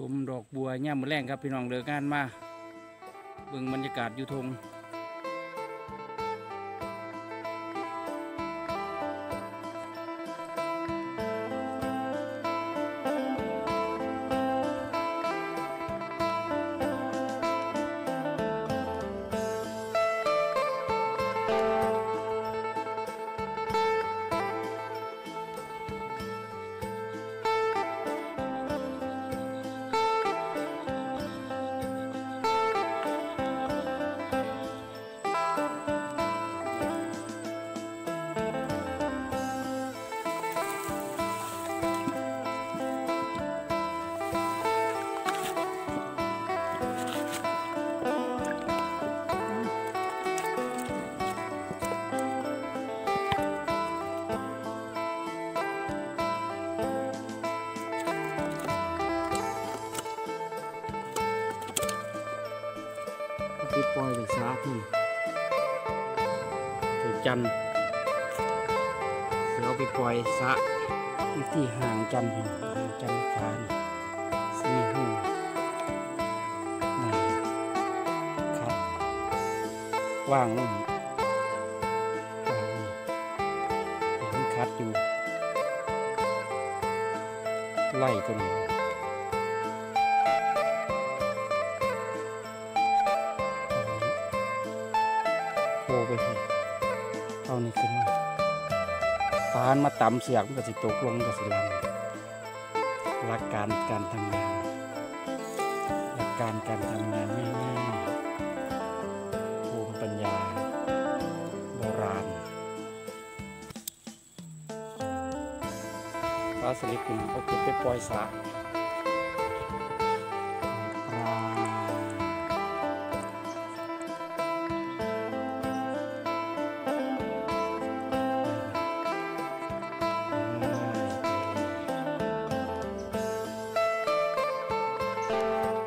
ชมดอกบัวย่ามมือแรงครับพี่น้องเลิกงานมาเบิ่งบรรยากาศอยู่ทง ปล่อยไปซาพี่ถึงจันทร์เดี๋ยวไปปล่อยซะอยู่ที่ห่างจันห่างจันฟ้านี่สีหูนี่ครับว่างลงว่างลงเห็นคัดอยู่ไล่ตัวนี้ ไปเห็นเอานี่ขึ้นมาปานมาต่ำเสียกมันก็สิตกลงมันก็สิลันหลักการการทำงานหลักการการทำงานง่ายๆภูมิปัญญาโบราณปลาสลิดนี่เอาเก็บไปปล่อยสระ Música